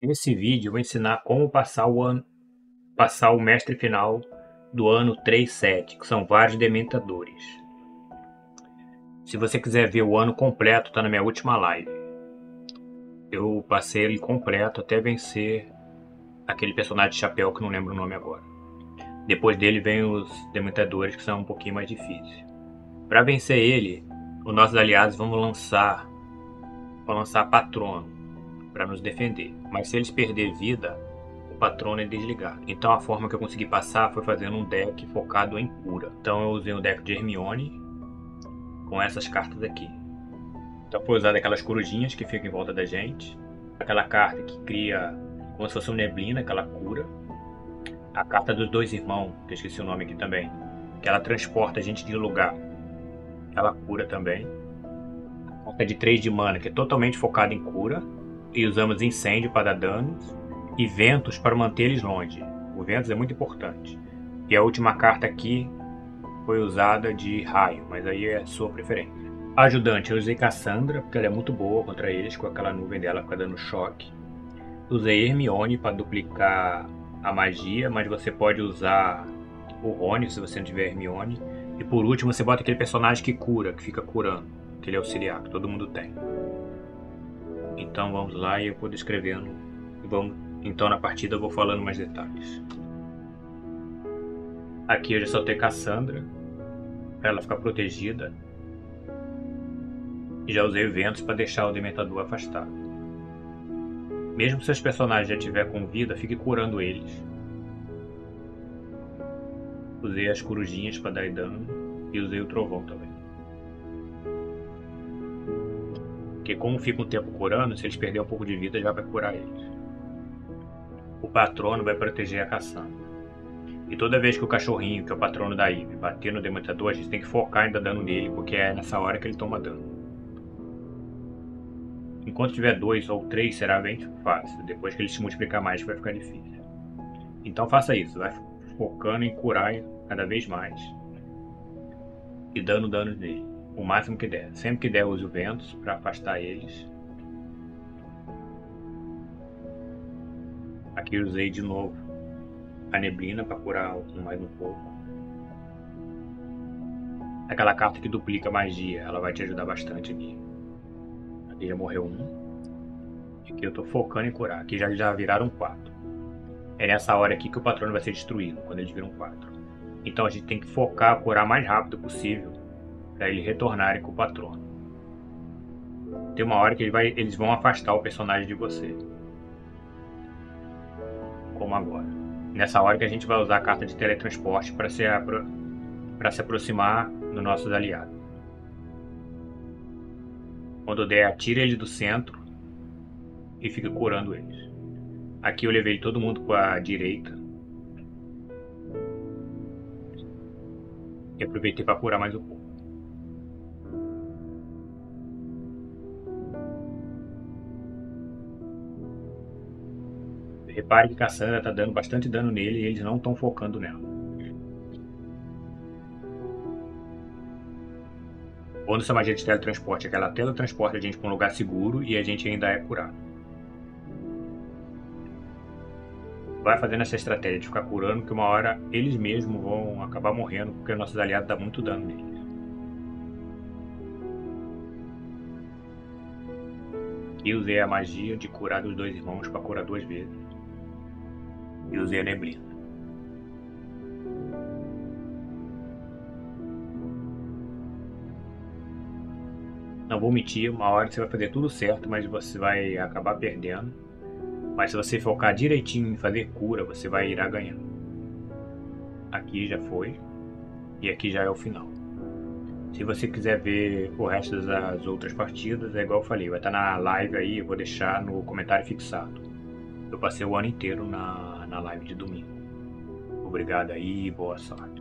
Nesse vídeo vou ensinar como passar o ano, passar o mestre final do ano 3.7, que são vários dementadores. Se você quiser ver o ano completo, está na minha última live. Eu passei ele completo até vencer aquele personagem de chapéu que não lembro o nome agora. Depois dele vem os dementadores que são um pouquinho mais difíceis. Para vencer ele, os nossos aliados vão lançar vão lançar patrono para nos defender. Mas se eles perder vida, o patrono é desligado. Então a forma que eu consegui passar foi fazendo um deck focado em cura. Então eu usei um deck de Hermione com essas cartas aqui. Então foi usado aquelas corujinhas que ficam em volta da gente. Aquela carta que cria como se fosse uma neblina, aquela cura. A carta dos dois irmãos, que eu esqueci o nome aqui também. Que ela transporta a gente de lugar. Ela cura também. A carta de 3 de mana, que é totalmente focada em cura e usamos incêndio para dar danos e ventos para manter eles longe. O ventos é muito importante. E a última carta aqui foi usada de raio, mas aí é sua preferência. Ajudante, eu usei Cassandra, porque ela é muito boa contra eles, com aquela nuvem dela fica dando choque. Usei Hermione para duplicar a magia, mas você pode usar o Rony se você não tiver Hermione. E por último, você bota aquele personagem que cura, que fica curando, aquele auxiliar, que todo mundo tem. Então vamos lá e eu vou descrevendo. Vamos, então na partida eu vou falando mais detalhes. Aqui eu já soltei Cassandra para ela ficar protegida. E já usei eventos para deixar o Dementador afastado. Mesmo se seus personagens já estiver com vida, fique curando eles. Usei as corujinhas para dar dano e usei o trovão também. Porque como fica um tempo curando, se eles perderem um pouco de vida, já vai curar eles. O patrono vai proteger a caçamba. E toda vez que o cachorrinho, que é o patrono da Eve, bater no dementador, a gente tem que focar dar dano nele, porque é nessa hora que ele toma dano. Enquanto tiver dois ou três, será bem fácil. Depois que ele se multiplicar mais, vai ficar difícil. Então faça isso, vai focando em curar cada vez mais. E dando danos nele o máximo que der. Sempre que der, use o ventos para afastar eles. Aqui usei de novo a neblina para curar mais um pouco. Aquela carta que duplica magia, ela vai te ajudar bastante aqui. Aqui já morreu um. Aqui eu estou focando em curar. Aqui já, já viraram quatro. É nessa hora aqui que o patrono vai ser destruído, quando eles viram quatro. Então a gente tem que focar, curar mais rápido possível para eles retornarem com o patrono. Tem uma hora que ele vai, eles vão afastar o personagem de você. Como agora. Nessa hora que a gente vai usar a carta de teletransporte para se, para se aproximar dos nossos aliados. Quando der, atira ele do centro e fica curando eles. Aqui eu levei todo mundo para a direita. E aproveitei para curar mais um pouco. Repare que Cassandra tá dando bastante dano nele e eles não estão focando nela. Quando essa magia de teletransporte é que ela teletransporta a gente para um lugar seguro e a gente ainda é curado. Vai fazendo essa estratégia de ficar curando, que uma hora eles mesmos vão acabar morrendo porque nossos aliados dão muito dano neles. E usei a magia de curar os dois irmãos para curar duas vezes e usei a neblina. Não vou mentir, uma hora você vai fazer tudo certo, mas você vai acabar perdendo. Mas se você focar direitinho em fazer cura, você vai irá ganhando. Aqui já foi. E aqui já é o final. Se você quiser ver o resto das outras partidas, é igual eu falei, vai estar na live aí, eu vou deixar no comentário fixado. Eu passei o ano inteiro na, na live de domingo. Obrigado aí e boa sorte.